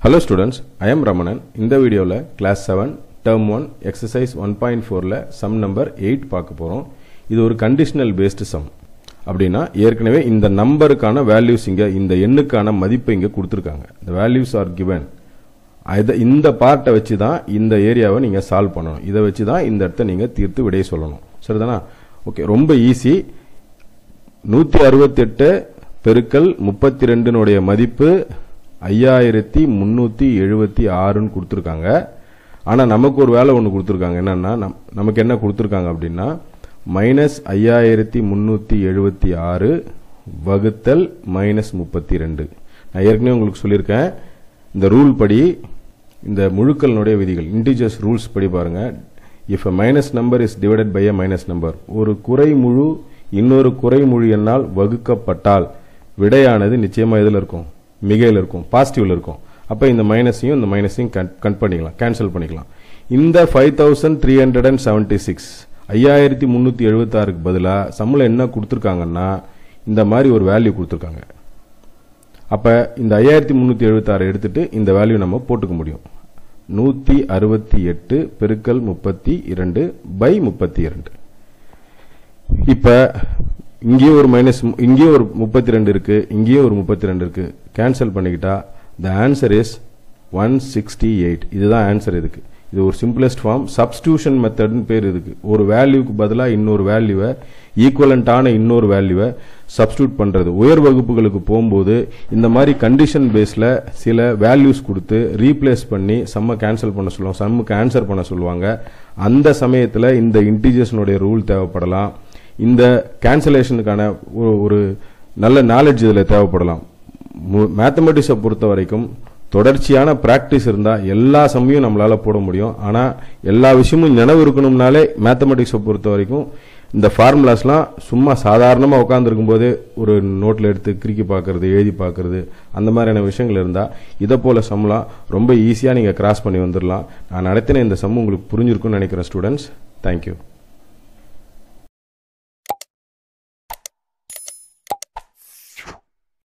Hello students I am Ramanan இந்த வீடியோவில் class seven term one exercise one point ஃபோரில் sum number eight பார்க்க போகிறோம் இது ஒரு கண்டிஷனல் பேஸ்டு சம் அப்படின்னா ஏற்கனவே இந்த நம்பருக்கான வேல்யூஸ் இங்கே இந்த எண்ணுக்கான மதிப்பை இங்கே கொடுத்துருக்காங்க. இந்த வேல்யூஸ் ஆர் கிவன் இதை இந்த பார்ட்டை வச்சு தான் இந்த ஏரியாவை நீங்கள் சால்வ் பண்ணணும். இதை வச்சு தான் இந்த இடத்த நீங்கள் தீர்த்து விடைய சொல்லணும். சரிதானா? ஓகே ரொம்ப ஈஸி நூற்றி அறுபத்தெட்டு பெருக்கல் முப்பத்தி ரெண்டுனுடைய மதிப்பு ஐயாயிரத்தி முந்நூற்றி எழுபத்தி ஆறுன்னு கொடுத்துருக்காங்க. ஆனால் நமக்கு ஒரு வேலை ஒன்று கொடுத்துருக்காங்க. என்னன்னா நம் நமக்கு என்ன கொடுத்துருக்காங்க அப்படின்னா மைனஸ் ஐயாயிரத்தி முந்நூற்றி எழுபத்தி ஆறு வகுத்தல் மைனஸ் முப்பத்தி ரெண்டு. நான் ஏற்கனவே உங்களுக்கு சொல்லியிருக்கேன். இந்த ரூல் படி இந்த முழுக்களினுடைய விதிகள் இன்டிஜர்ஸ் ரூல்ஸ் படி பாருங்க. If a minus number is divided by a minus number ஒரு குறைமுழு இன்னொரு குறைமுழு என்னால் வகுக்கப்பட்டால் விடையானது நிச்சயமா இதில் இருக்கும்? மிகையில் இருக்கும் பாசிட்டிவ்ல இருக்கும். அப்போ இந்த மைனஸையும் இந்த மைனஸையும் கட் பண்ணிக்கலாம் கேன்சல் பண்ணிக்கலாம். இந்த five thousand three hundred and seventy six ஐயாயிரத்தி முந்நூற்றி எழுபத்தாறுக்கு பதிலாக சம்பளம் என்ன கொடுத்துருக்காங்கன்னா இந்த மாதிரி ஒரு வேல்யூ கொடுத்துருக்காங்க. அப்போ இந்த ஐயாயிரத்தி முந்நூற்றி எழுபத்தாறு எடுத்துட்டு இந்த வேல்யூ நம்ம போட்டுக்க முடியும். நூற்றி அறுபத்தி எட்டு பெருக்கல் முப்பத்தி இரண்டு பை முப்பத்தி இரண்டு. இப்போ இங்கேயும் ஒரு மைனஸ் இங்கேயும் ஒரு முப்பத்தி ரெண்டு இருக்கு இங்கேயும் ஒரு முப்பத்தி ரெண்டு இருக்கு. கேன்சல் பண்ணிக்கிட்டா the answer is one sixty eight இதுதான் ஆன்சர் இதுக்கு. இது ஒரு சிம்பிளஸ்ட் ஃபார்ம் சப்ஸ்டியூஷன் மெத்தட்னு பேர் இதுக்கு. ஒரு வேல்யூக்கு பதிலாக இன்னொரு வேல்யூவை ஈக்குவலண்டான இன்னொரு வேல்யூவை சப்ஸ்டியூட் பண்ணுறது உயர் வகுப்புகளுக்கு போகும்போது இந்த மாதிரி கண்டிஷன் பேஸில் சில வேல்யூஸ் கொடுத்து ரீப்ளேஸ் பண்ணி சம்மை கேன்சல் பண்ண சொல்லுவாங்க. செம்முக்கு ஆன்சர் பண்ண சொல்லுவாங்க. அந்த சமயத்தில் இந்த இன்டிஜர்ஸ்னுடைய ரூல் தேவைப்படலாம். இந்த கேன்சலேஷனுக்கான ஒரு நல்ல நாலேஜ் இதில் தேவைப்படலாம். மேத்தமெட்டிக்ஸை பொறுத்த வரைக்கும் தொடர்ச்சியான பிராக்டிஸ் இருந்தால் எல்லா சமயம் நம்மளால் போட முடியும். ஆனால் எல்லா விஷயமும் நினைவு இருக்கணும்னாலே மேத்தமெட்டிக்ஸை பொறுத்த வரைக்கும் இந்த ஃபார்முலாஸ்லாம் சும்மா சாதாரணமாக உட்காந்துருக்கும் போதே ஒரு நோட்டில் எடுத்து கிறுக்கி பார்க்கறது எழுதி பார்க்கறது அந்த மாதிரியான விஷயங்கள் இருந்தால் இதை போல் சம்லாம் ரொம்ப ஈஸியாக நீங்கள் கிராஸ் பண்ணி வந்துடலாம் நான் நடத்தின இந்த சம் உங்களுக்கு புரிஞ்சிருக்கும்னு நினைக்கிறேன் ஸ்டூடெண்ட்ஸ் தேங்க்யூ